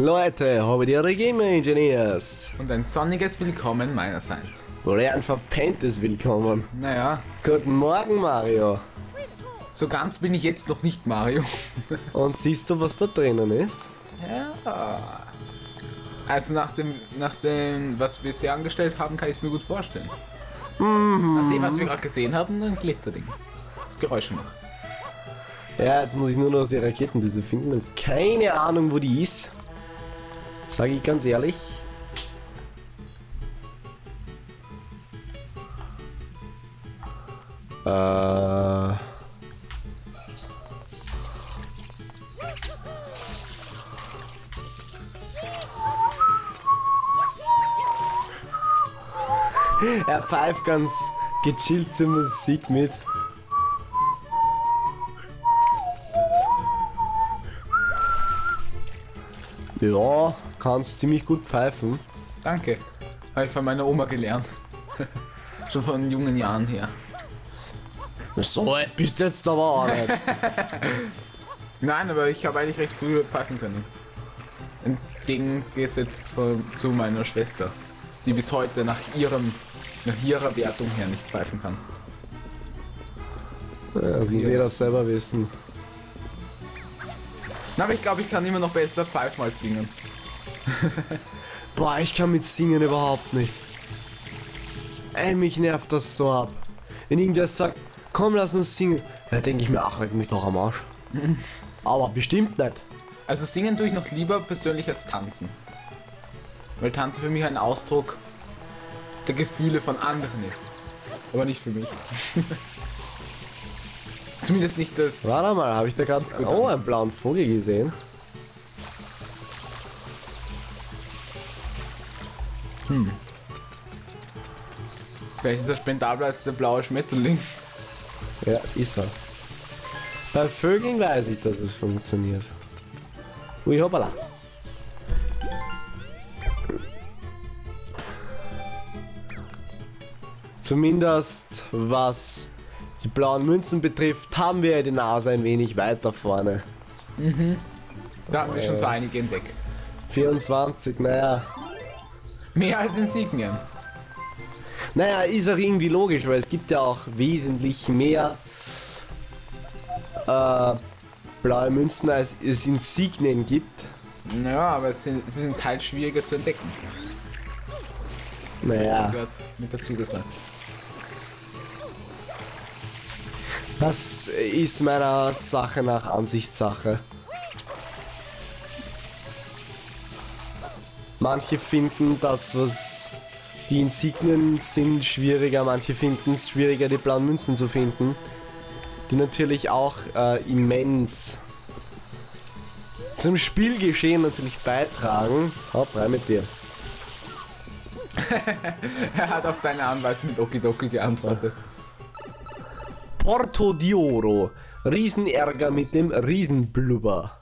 Leute, habe die eure Gamer Engineers. Und ein sonniges Willkommen meinerseits. Oder ein verpenntes Willkommen. Naja, Guten Morgen, Mario. so ganz bin ich jetzt noch nicht Mario. Und siehst du, was da drinnen ist? Ja. Also nach dem, nach dem, was wir bisher angestellt haben, kann ich es mir gut vorstellen. Nach dem, was wir gerade gesehen haben, ein Glitzerding. Das Geräusch noch. Ja, jetzt muss ich nur noch die Raketendüse finden und keine Ahnung, wo die ist. Sage ich ganz ehrlich. Äh. Er pfeift ganz gechillt zur Musik mit. Ja, kannst ziemlich gut pfeifen. Danke. Habe ich von meiner Oma gelernt. Schon von jungen Jahren her. So alt bist du jetzt aber auch nicht. Nein, aber ich habe eigentlich recht früh pfeifen können. Entgegengesetzt von, zu meiner Schwester, die bis heute nach ihrem nach ihrer Wertung her nicht pfeifen kann. Ja, das muss jeder selber wissen. Na, aber ich glaube, ich kann immer noch besser pfeifen als singen. Boah, ich kann mit Singen überhaupt nicht. Ey, mich nervt das so ab. Wenn irgendwer sagt, komm, lass uns singen, dann denke ich mir, ach, leck mich doch am Arsch. Aber bestimmt nicht. Also singen tue ich noch lieber persönlich als tanzen. Weil tanzen für mich ein Ausdruck der Gefühle von anderen ist. Aber nicht für mich. Zumindest nicht das. Warte mal, habe ich da gerade oh, einen blauen Vogel gesehen? Vielleicht ist er spendabler als der blaue Schmetterling. Ja, ist er. Bei Vögeln weiß ich, dass es funktioniert. Ui, hoppala. Zumindest was die blauen Münzen betrifft, haben wir ja die Nase ein wenig weiter vorne. Da haben wir schon so einige entdeckt. 24, naja. Mehr als in Signien. Naja, ist auch irgendwie logisch, weil es gibt ja auch wesentlich mehr äh, blaue Münzen, als es Insignien gibt. Naja, aber es sind, sie sind teils schwieriger zu entdecken. Das Naja, gehört mit dazu gesagt. das ist meiner Sache nach Ansichtssache. Manche finden das, was die Insignien sind, schwieriger. Manche finden es schwieriger, die blauen Münzen zu finden. Die natürlich auch äh, immens zum Spielgeschehen natürlich beitragen. Hopp, rein mit dir. Er hat auf deine Anweisung mit Okidoki geantwortet. Porto Dioro. Riesenärger mit dem Riesenblubber.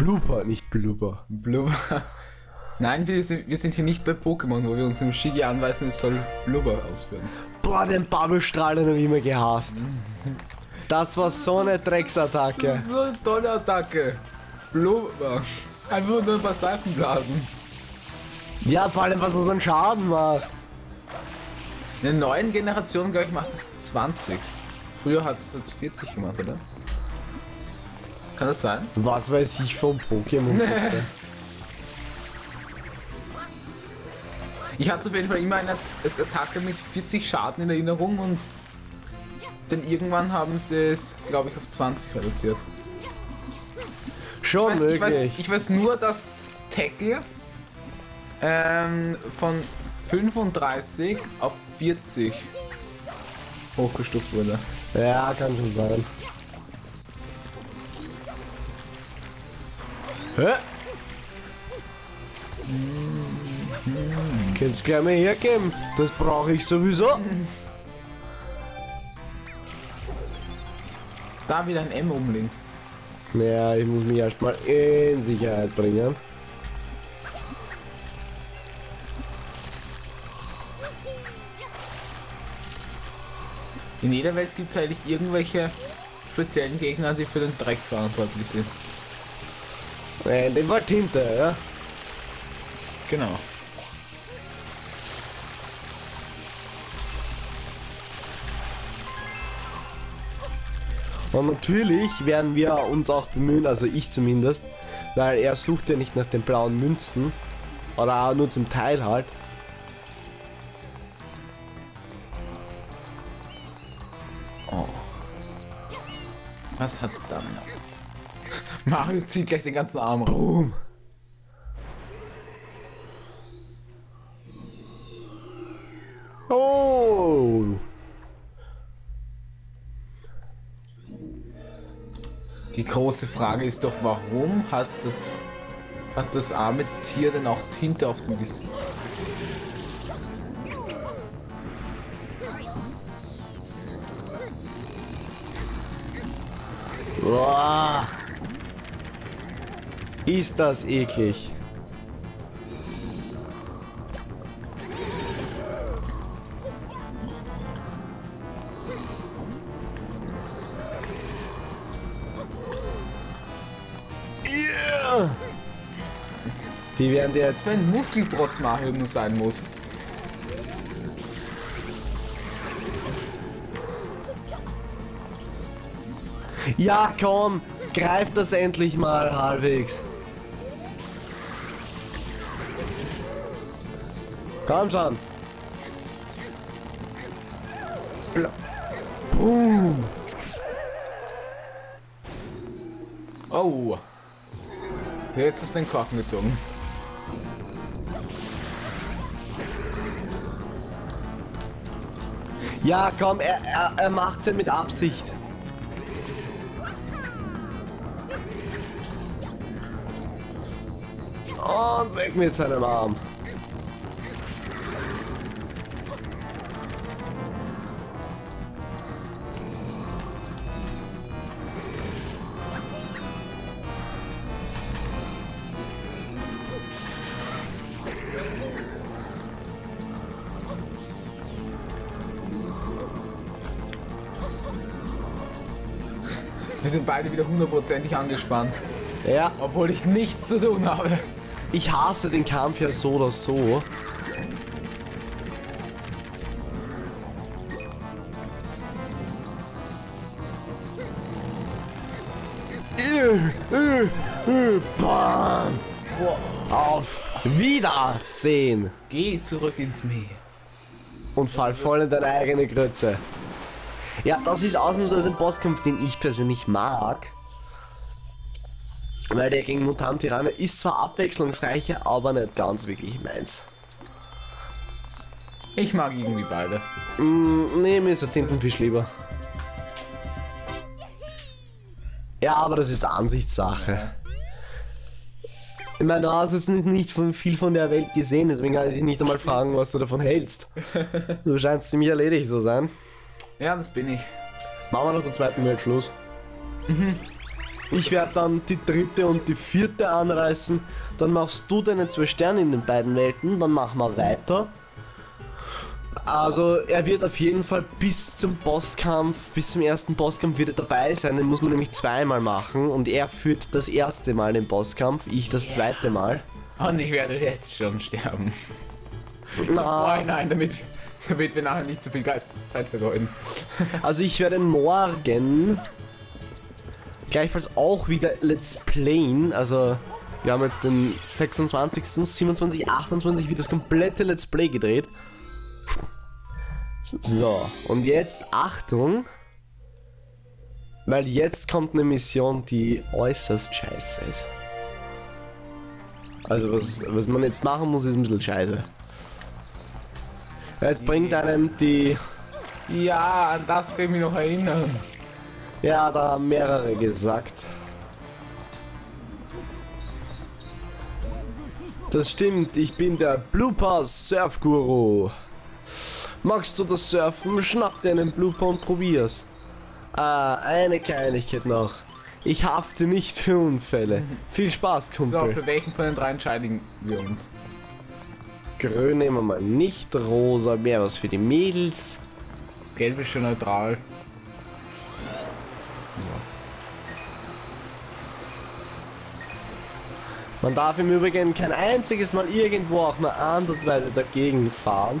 Blubber, nicht Blubber. Blubber. Nein, wir sind, wir sind hier nicht bei Pokémon, wo wir uns im Shigi anweisen, es soll Blubber ausführen. Boah, den Bubblestrahl den hab ich immer gehasst. Das war so eine Drecksattacke. So eine tolle Attacke. Blubber. Einfach nur ein paar Seifenblasen. Ja, vor allem, was das an Schaden macht. In der neuen Generation, glaube ich, macht es 20. Früher hat es 40 gemacht, oder? Kann das sein? Was weiß ich vom Pokémon? Ich hatte auf jeden Fall immer eine Attacke mit 40 Schaden in Erinnerung und dann irgendwann haben sie es, glaube ich, auf 20 reduziert. Schon Ich weiß, ich, weiß, ich weiß nur, dass Tackle ähm, von 35 auf 40 hochgestuft wurde. Ja, kann schon sein. Hä? Könnt's gleich mal hergeben. Das brauche ich sowieso. Da wieder ein M oben links. Naja, ich muss mich erstmal in Sicherheit bringen. In jeder Welt gibt es eigentlich irgendwelche speziellen Gegner, die für den Dreck verantwortlich sind. Nein, den war Tinte, ja. Genau. Und natürlich werden wir uns auch bemühen, also ich zumindest, weil er sucht ja nicht nach den blauen Münzen. Oder auch nur zum Teil halt. Oh. Was hat's damit auf sich? Mario zieht gleich den ganzen Arm raus. Boom. Oh. Die große Frage ist doch, warum hat das, hat das arme Tier denn auch Tinte auf dem Gesicht? Boah. Ist das eklig. Yeah. Die werden dir jetzt für ein Muskelprotz nur sein muss. Ja, komm, greif das endlich mal halbwegs. Komm schon. Bla- Boom. Oh. Jetzt ist den Korken gezogen. Ja, komm, er, er, er macht's ja mit Absicht. Und weg mit seinem Arm. Wir sind beide wieder hundertprozentig angespannt. Ja, Obwohl ich nichts zu tun habe. ich hasse den Kampf ja so oder so. Bam! Auf Wiedersehen! Geh zurück ins Meer. Und fall voll in deine eigene Grütze. Ja, das ist ausnahmsweise ein Bosskampf, den ich persönlich mag. Weil der gegen Mutant Tyranne ist zwar abwechslungsreicher, aber nicht ganz wirklich meins. Ich mag irgendwie beide. Mm, nee, mir ist der Tintenfisch lieber. Ja, aber das ist Ansichtssache. Ich meine, du hast jetzt nicht, nicht von, viel von der Welt gesehen, deswegen kann ich dich nicht einmal fragen, was du davon hältst. Du scheinst ziemlich erledigt zu sein. Ja, das bin ich. Machen wir noch den zweiten Weltschluss. Ich werde dann die dritte und die vierte anreißen. Dann machst du deine zwei Sterne in den beiden Welten. Dann machen wir weiter. Also er wird auf jeden Fall bis zum Bosskampf, bis zum ersten Bosskampf wird er dabei sein. Den muss man nämlich zweimal machen. Und er führt das erste Mal den Bosskampf, ich das zweite Mal. Und ich werde jetzt schon sterben. Na, nein, damit, damit wir nachher nicht zu viel Geist Zeit vergeuden. Also ich werde morgen gleichfalls auch wieder Let's Playen. Also wir haben jetzt den 26., 27., 28 wird das komplette Let's Play gedreht. So, und jetzt Achtung. Weil jetzt kommt eine Mission, die äußerst scheiße ist. Also was, was man jetzt machen muss, ist ein bisschen scheiße. Jetzt bringt einem die Ja, an das kann ich mich noch erinnern. Ja, da haben mehrere gesagt. Das stimmt, ich bin der Blooper Surf Guru. Magst du das Surfen? Schnapp dir einen Blooper und probier's. Ah, eine Kleinigkeit noch. Ich hafte nicht für Unfälle. Viel Spaß, So, Kumpel. für welchen von den drei entscheiden wir uns? Grün nehmen wir mal nicht, rosa mehr was für die Mädels. Gelb ist schon neutral. Man darf im Übrigen kein einziges Mal irgendwo auch nur ansatzweise dagegen fahren.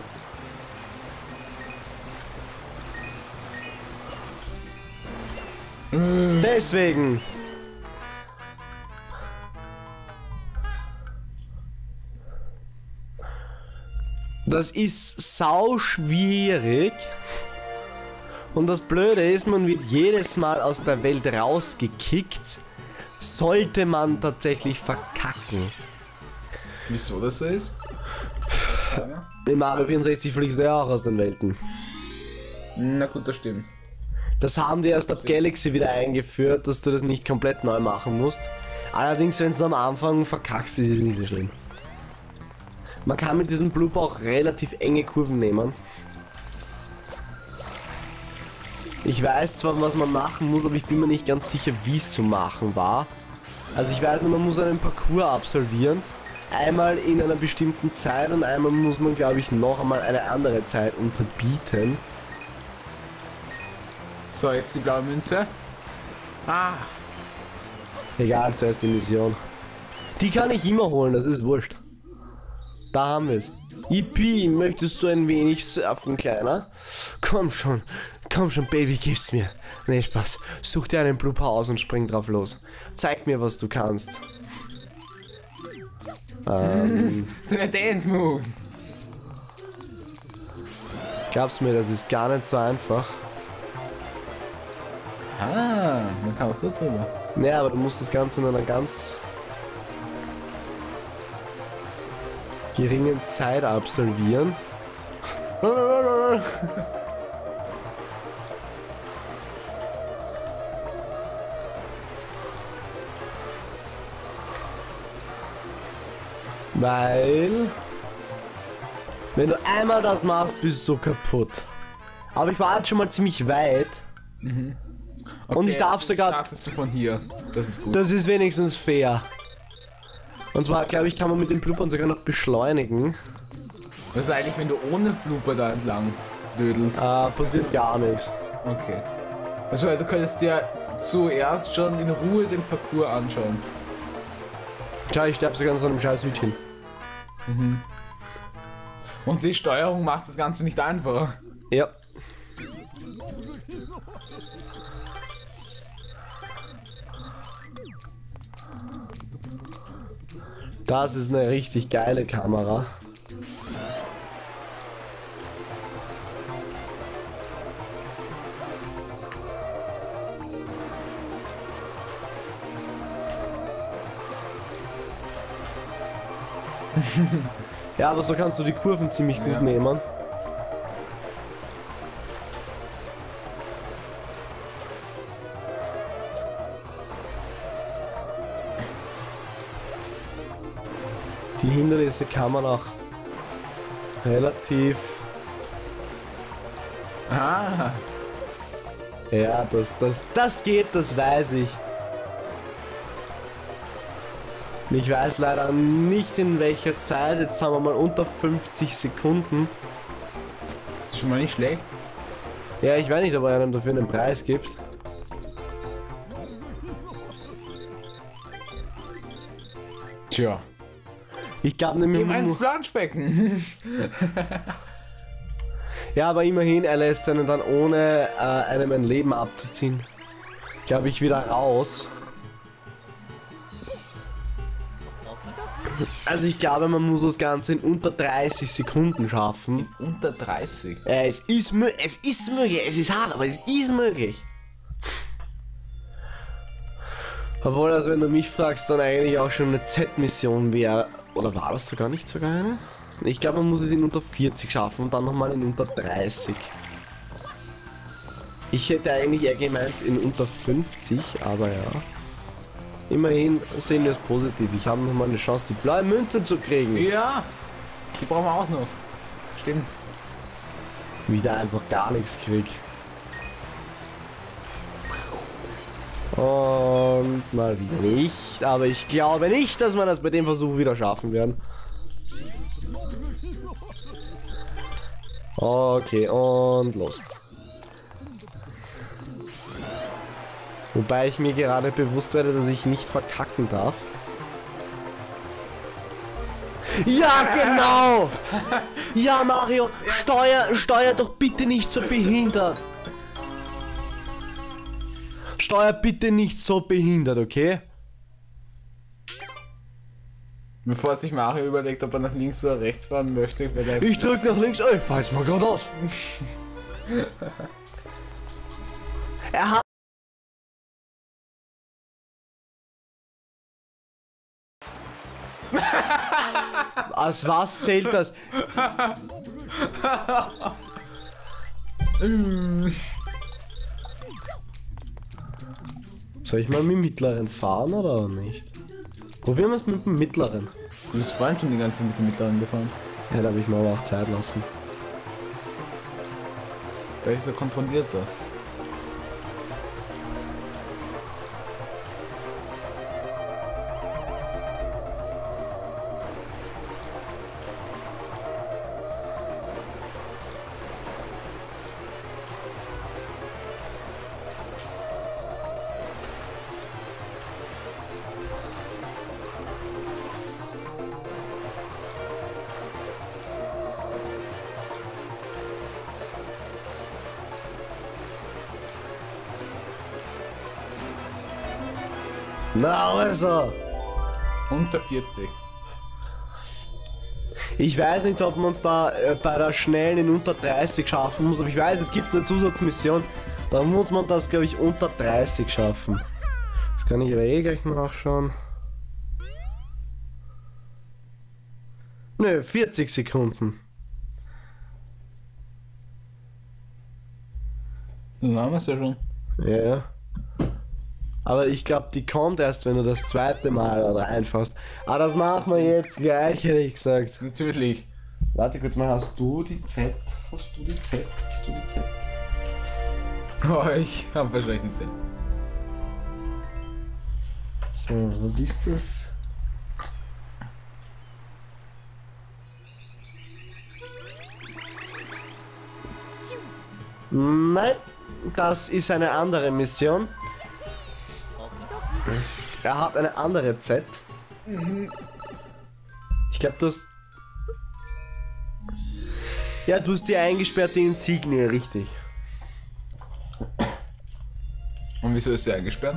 Deswegen. Das ist sau schwierig. Und das Blöde ist, man wird jedes Mal aus der Welt rausgekickt, sollte man tatsächlich verkacken. Wieso das so ist? Im Mario 64 fliegst du ja auch aus den Welten. Na gut, das stimmt. Das haben die erst ab Galaxy wieder eingeführt, dass du das nicht komplett neu machen musst. Allerdings, wenn du am Anfang verkackst, ist es nicht so schlimm. Man kann mit diesem Blub auch relativ enge Kurven nehmen. Ich weiß zwar, was man machen muss, aber ich bin mir nicht ganz sicher, wie es zu machen war. Also ich weiß nur, man muss einen Parcours absolvieren. Einmal in einer bestimmten Zeit und einmal muss man, glaube ich, noch einmal eine andere Zeit unterbieten. So, jetzt die blaue Münze. Ah, Egal, zuerst die Mission. Die kann ich immer holen, das ist wurscht. Da haben wir es. Yippie, möchtest du ein wenig surfen, Kleiner? Komm schon, komm schon, Baby, gib's mir. Nee, Spaß. Such dir einen Blue aus und spring drauf los. Zeig mir, was du kannst. Ähm, seine Dance Moves. glaub's mir, das ist gar nicht so einfach. Ah, man kann auch so drüber. Nee, aber du musst das Ganze in einer ganz geringen Zeit absolvieren. Weil, wenn du einmal das machst, bist du kaputt. Aber ich war jetzt schon mal ziemlich weit. Und ich darf jetzt sogar Startest du von hier. Das ist gut. das ist wenigstens fair. Und zwar, glaube ich, kann man mit den Blubbern sogar noch beschleunigen. Was ist eigentlich, wenn du ohne Blooper da entlang dödelst? Äh, passiert gar nichts. Okay. Also du könntest dir zuerst schon in Ruhe den Parcours anschauen. Tja, ich sterbe sogar an so einem scheiß Hütchen. Und die Steuerung macht das Ganze nicht einfacher. Ja. Das ist eine richtig geile Kamera. ja, aber so kannst du die Kurven ziemlich gut Ja. nehmen. Die Hindernisse kann man auch relativ. Ah, Ja, das, das, das geht, das weiß ich. Ich weiß leider nicht in welcher Zeit. Jetzt haben wir mal unter 50 Sekunden. ist schon mal nicht schlecht. Ja, ich weiß nicht, ob er einem dafür einen Preis gibt. Tja. Ich glaube nämlich. Mal ins Planschbecken. Ja, aber immerhin, er lässt einen dann ohne äh, einem ein Leben abzuziehen. Glaube ich wieder raus. Also ich glaube, man muss das Ganze in unter 30 Sekunden schaffen. Unter 30. Äh, es ist es ist möglich, es ist hart, aber es ist möglich. Obwohl, also wenn du mich fragst, dann eigentlich auch schon eine Z-Mission wäre. Oder war das sogar nicht sogar eine? Ich glaube, man muss es in unter 40 schaffen und dann nochmal in unter 30. Ich hätte eigentlich eher gemeint in unter 50, aber ja. Immerhin sehen wir es positiv. Ich habe nochmal eine Chance, die blaue Münze zu kriegen. Ja, die brauchen wir auch noch. Stimmt. wieder einfach gar nichts krieg. Und mal wieder nicht, aber ich glaube nicht, dass wir das bei dem Versuch wieder schaffen werden. Okay, und los. Wobei ich mir gerade bewusst werde, dass ich nicht verkacken darf. Ja, genau! Ja, Mario, steuer, steuer doch bitte nicht so behindert. Steuer bitte nicht so behindert, okay? Bevor sich Mario überlegt, ob er nach links oder rechts fahren möchte, er Ich drück nach links, ey, fall's mal gerade aus. er hat. Als was zählt das? Soll ich mal mit dem mittleren fahren oder nicht? Probieren wir es mit dem mittleren. Du bist vorhin schon die ganze Zeit mit dem mittleren gefahren. Ja, da habe ich mir aber auch Zeit lassen. Vielleicht ist er kontrollierter. Also! Unter 40. Ich weiß nicht, ob man uns da äh, bei der schnellen in unter 30 schaffen muss, aber ich weiß, es gibt eine Zusatzmission. Da muss man das, glaube ich, unter 30 schaffen. Das kann ich aber eh gleich nachschauen. Nö, 40 Sekunden. Dann haben wir es ja schon. Ja, ja. Aber ich glaube, die kommt erst, wenn du das zweite Mal da reinfährst. Aber das machen wir jetzt gleich, hätte ich gesagt. Natürlich. Warte kurz mal, hast du die Z? Hast du die Z? Hast du die Z? Oh, ich habe wahrscheinlich nicht Sinn. So, was ist das? Nein, das ist eine andere Mission. Er hat eine andere Z. Ich glaube, du hast. Ja, du hast die eingesperrte Insignie, richtig. Und wieso ist sie eingesperrt?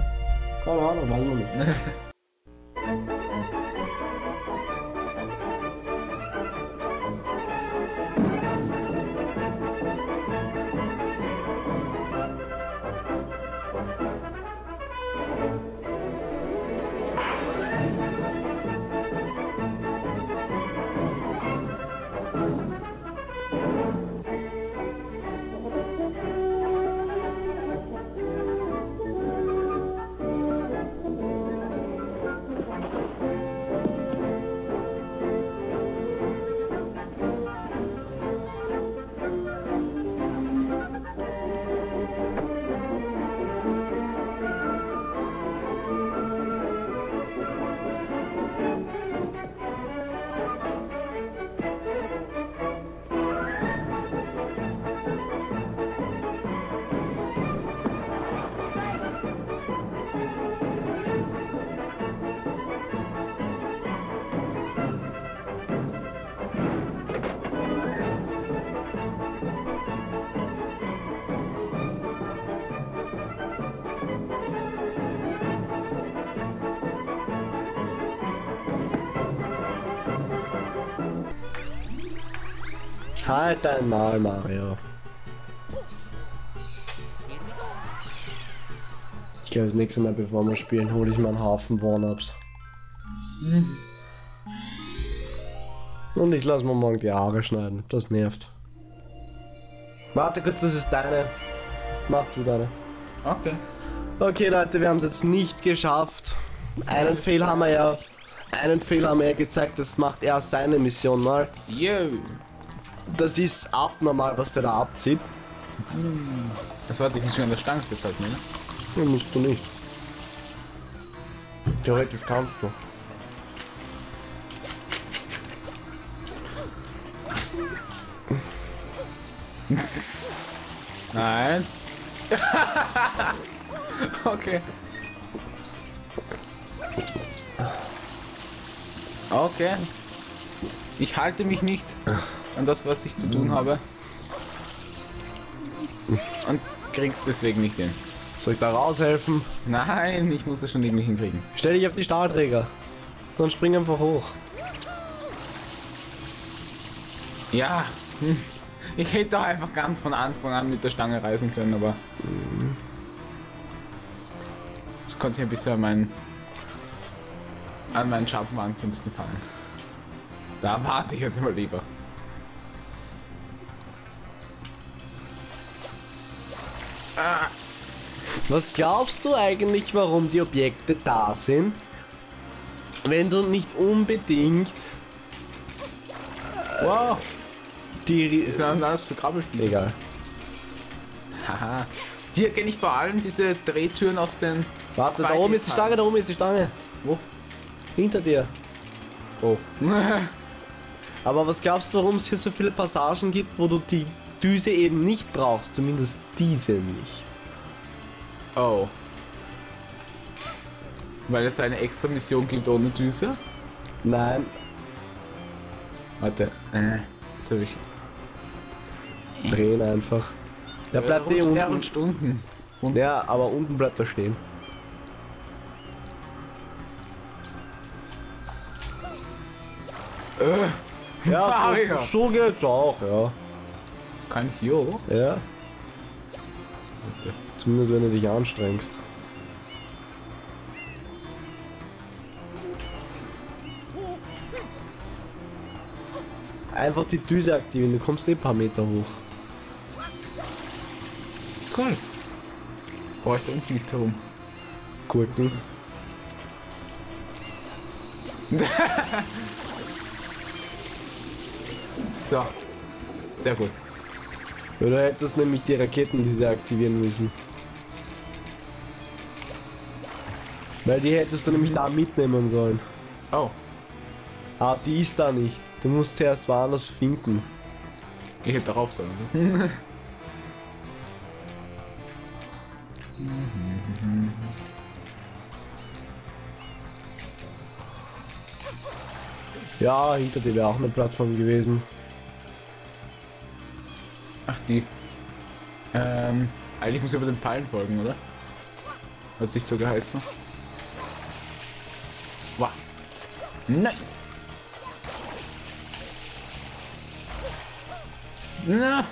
Keine Ahnung, weiß man nicht. Halt dein Maul, Mario. Ich glaube, das nächste Mal, bevor wir spielen, hole ich mal einen Haufen One-Ups. Und ich lasse mir morgen die Haare schneiden. Das nervt. Warte kurz, das ist deine. Mach du deine. Okay. Okay, Leute, wir haben es jetzt nicht geschafft. Einen Fehler haben wir ja. Einen Fehler haben wir ja gezeigt, das macht er seine Mission mal. Yo. Das ist abnormal, was der da abzieht. Das wollte ich nicht schon an der Stange festhalten, ne? Ja, musst du nicht. Theoretisch kannst du. Nein. okay. Okay. Ich halte mich nicht an das, was ich zu tun habe. Und krieg's deswegen nicht hin. Soll ich da raushelfen? Nein, ich muss es schon irgendwie hinkriegen. Stell dich auf die Stahlträger. Dann spring einfach hoch. Ja, hm. ich hätte doch einfach ganz von Anfang an mit der Stange reisen können, aber. Das konnte ich ein bisschen an meinen, Jump'n'Run-Künsten fallen. Da warte ich jetzt mal lieber. Was glaubst du eigentlich, warum die Objekte da sind? Wenn du nicht unbedingt Wow, die... ist ja alles für Krabbelfliegen. Egal. Haha. Hier kenne ich vor allem diese Drehtüren aus den. Warte, da 2D oben ist die Stange, da oben ist die Stange. Wo? Hinter dir. Oh. Aber was glaubst du, warum es hier so viele Passagen gibt, wo du die Düse eben nicht brauchst? Zumindest diese nicht. Oh. Weil es eine extra Mission gibt ohne Düse? Nein, Warte. Äh, jetzt habe ich. drehen einfach. Der bleibt eh rutscht, er unten. rutscht unten. Und Ja, aber unten bleibt er stehen. Äh, Ja, so, so geht's auch, ja. kann ich hier hoch? Ja. Zumindest wenn du dich anstrengst. Einfach die Düse aktivieren, du kommst eh ein paar Meter hoch. Cool. Brauche ich da unten nicht herum. Gurken. So. Sehr gut. Du hättest nämlich die Raketendüse aktivieren müssen. Weil die hättest du nämlich da mitnehmen sollen. Oh. Ah, die ist da nicht. Du musst zuerst woanders finden. Ich hätte darauf sollen. oder? Ja, hinter dir wäre auch eine Plattform gewesen. Ach, die. Ähm. Eigentlich muss ich über den Pfeilen folgen, oder? Hat sich so geheißen. Nein! Na!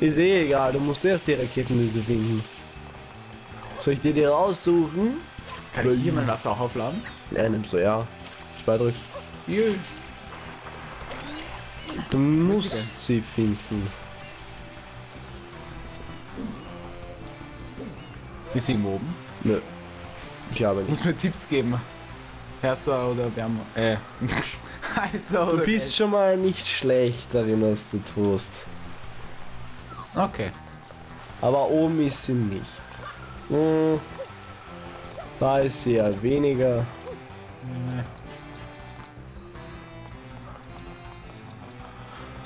Ist eh egal, du musst erst die Raketendüse finden. Soll ich dir die raussuchen? Kann ich hier mein Wasser auch aufladen? Ja, nimmst du ja. Zwei drückst. Jö. Du ist sie musst sie finden. Ist sie oben? Nö. Ich glaube nicht. Muss mir Tipps geben. Heißer oder wärmer? Äh. Heißer Du oder bist schon mal nicht schlecht darin, was du tust. Okay. Aber oben ist sie nicht. Hm. Da ist sie ja weniger.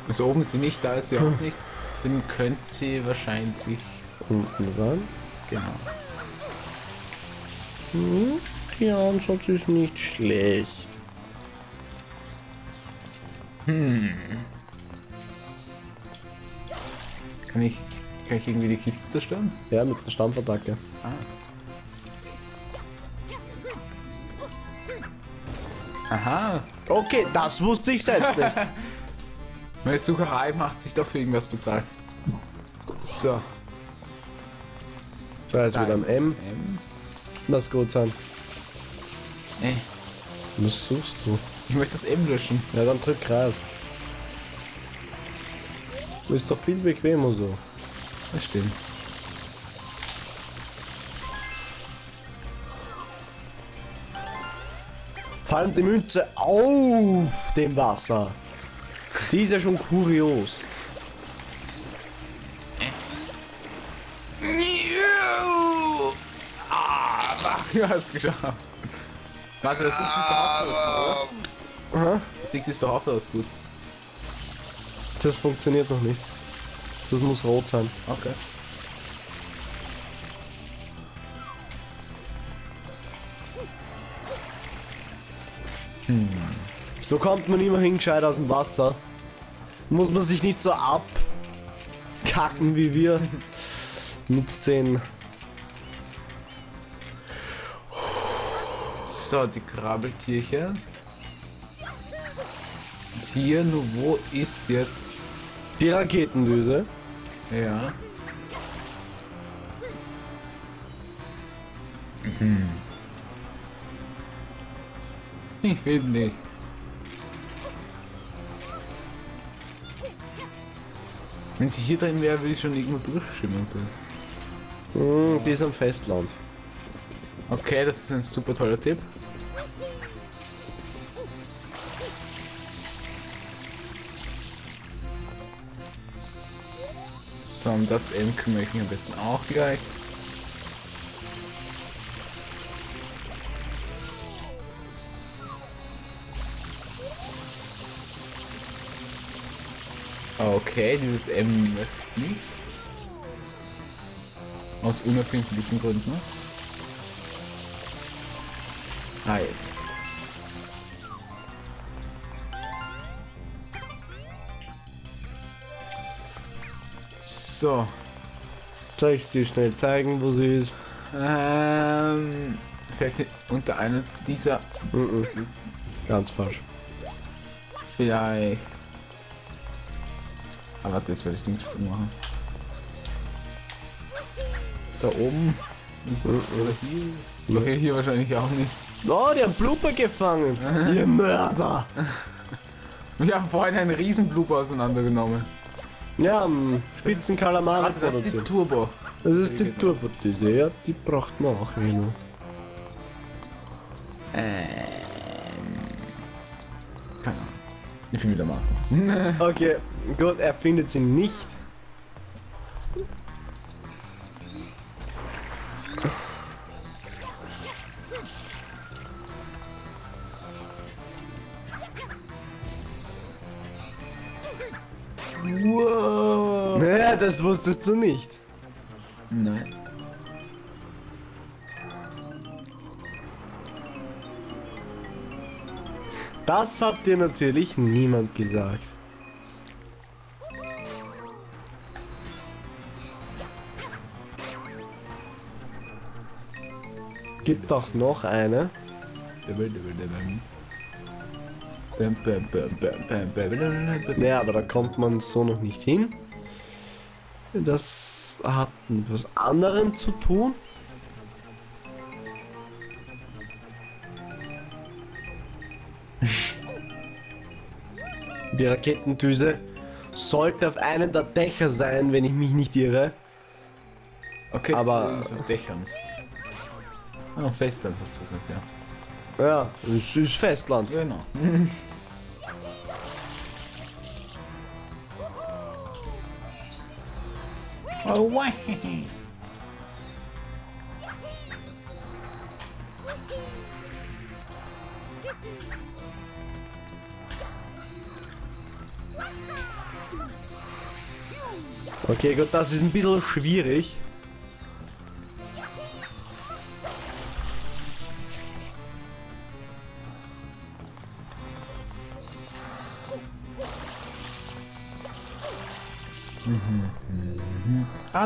Also oben ist sie nicht, da ist sie auch nicht. Dann könnte sie wahrscheinlich. Unten sein. Genau. Hm. Die Ansatz ist nicht schlecht. Kann ich. Kann ich irgendwie die Kiste zerstören? Ja, mit einer Stampfattacke. Ah. Aha. Okay, das wusste ich selbst nicht. Meine Sucherei macht sich doch für irgendwas bezahlt. So. Da ist wieder ein M. Ähm. Lass gut sein. Nee. Was suchst du? Ich möchte das M löschen. Ja, dann drück Kreis. Du bist doch viel bequemer so. Das stimmt. Fallen die Münze auf dem Wasser. Die ist ja schon kurios. Ah, ja, hast geschafft. Warte, das Six ist doch auch alles gut, oder? Aha. Das Six ist doch auch alles gut. Das funktioniert noch nicht. Das muss rot sein. Okay. So kommt man immerhin gescheit aus dem Wasser. Muss man sich nicht so abkacken wie wir mit den So, die Krabbeltierchen sind hier. Nur wo ist jetzt... die Raketendüse. Ja. Mhm. Ich will nichts. Wenn sie hier drin wäre, würde ich schon irgendwo durchschimmern sehen. Hm, die ist am Festland. Okay, das ist ein super toller Tipp. So, und das M kümmere ich mich am besten auch gleich. Okay, dieses M möchte ich nicht. Aus unerfindlichen Gründen. Ah, jetzt. So. Soll ich dir schnell zeigen, wo sie ist? Ähm, vielleicht unter einer dieser Mhm, Listen. ganz falsch. Vielleicht. Ah, warte, jetzt werde ich den Sprung machen. Da oben. Oder hier. Okay, hier wahrscheinlich auch nicht. Oh, die haben Blooper gefangen. Ihr Mörder. Wir haben vorhin einen riesen Blooper auseinandergenommen. Ja, am spitzen Kalamare Warte, das ist die produziert. Turbo. Das ist die Turbodüse, ja, die braucht man auch noch. Ähm. Keine Ahnung. Ich bin wieder mal. Okay, gut, er findet sie nicht. Das wusstest du nicht. Nein. Das hat dir natürlich niemand gesagt. Gibt doch noch eine. Naja, aber da kommt man so noch nicht hin. Das hat mit was anderem zu tun. Die Raketendüse sollte auf einem der Dächer sein, wenn ich mich nicht irre. Okay, Aber- aber ist auf Dächern. Ah, Festland hast du gesagt, ja. Ja, es ist Festland. Genau. Oh. Okay, gut, das ist ein bisschen schwierig.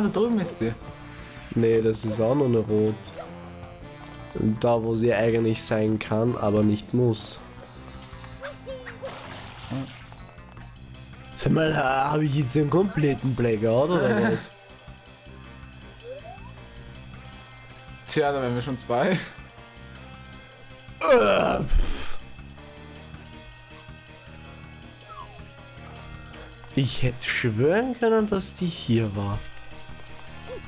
Da drüben ist sie. Nee, das ist auch noch eine Rot. Da, wo sie eigentlich sein kann, aber nicht muss. Sag mal, habe ich jetzt einen kompletten Blackout oder was? Tja, da wären wir schon zwei. Äh, ich hätte schwören können, dass die hier war.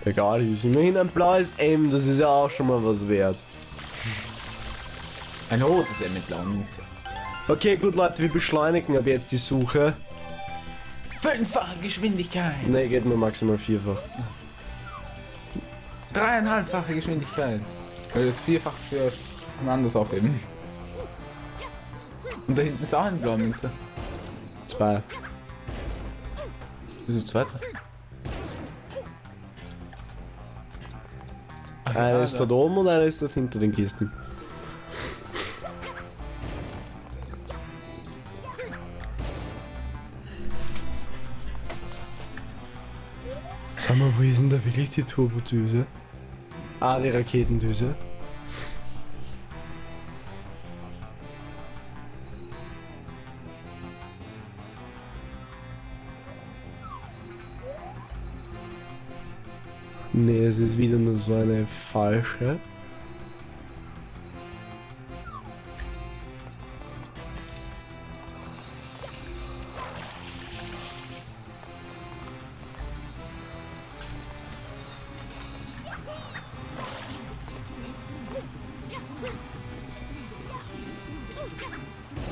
Egal, hier ist immerhin ein blaues M, das ist ja auch schon mal was wert. Ein rotes M mit blauen Münze. Okay, gut Leute, wir beschleunigen ab jetzt die Suche. Fünffache Geschwindigkeit. Ne, geht nur maximal vierfach. Dreieinhalbfache Geschwindigkeit. Weil das vierfach für ein anderes aufheben. Und da hinten ist auch eine blaue Münze. Zwei. Wieso zweite? Äh, einer ist dort oben und einer ist dort hinter den Kisten. Sag mal, wo ist denn da wirklich die Turbodüse? Ah, die Raketendüse. Nee, es ist wieder nur so eine falsche.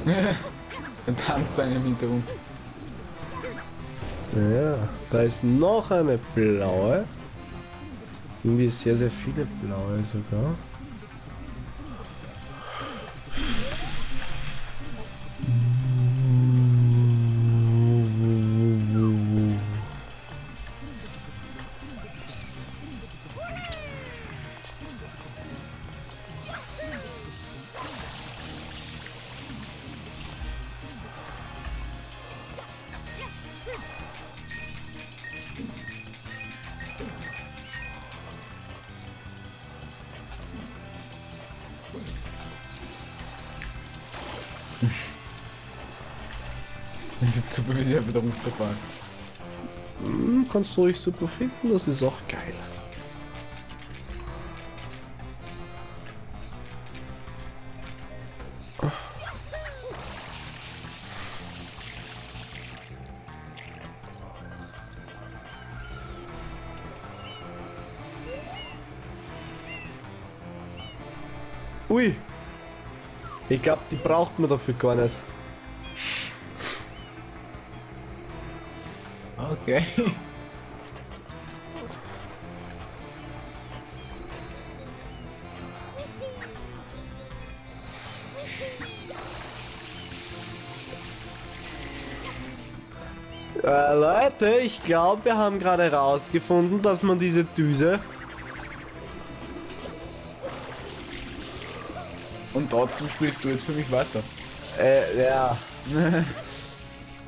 Dann tanzt einer im Hintergrund. Ja, da ist noch eine blaue. Irgendwie sehr, sehr viele blaue sogar. Runterfahren. Hm, kannst du ruhig super finden, das ist auch geil. Ui. Ich glaube, die braucht man dafür gar nicht. Okay. Äh, Leute, ich glaube, wir haben gerade rausgefunden, dass man diese Düse Und trotzdem spielst du jetzt für mich weiter. Äh, ja.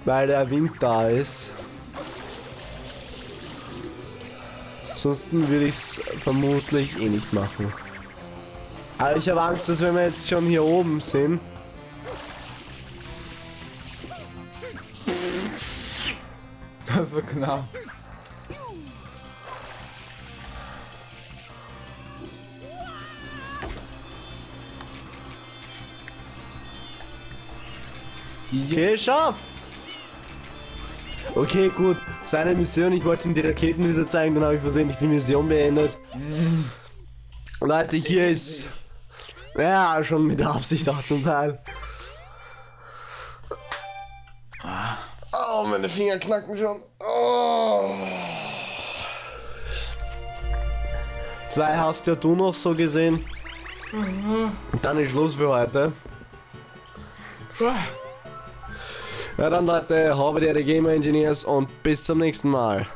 Weil der Wind da ist. Ansonsten würde ich es vermutlich eh nicht machen. Aber ich habe Angst, dass wenn wir jetzt schon hier oben sind. Das war genau. Geschafft! Okay, gut. Seine Mission, ich wollte ihm die Raketen wieder zeigen, dann habe ich versehentlich die Mission beendet. Leute, hier ist. Ja, schon mit Absicht auch zum Teil. Oh, meine Finger knacken schon. Oh. Zwei hast ja du noch so gesehen. Und dann ist Schluss für heute. Ja dann Leute, habe die Gamer Engineers und bis zum nächsten Mal.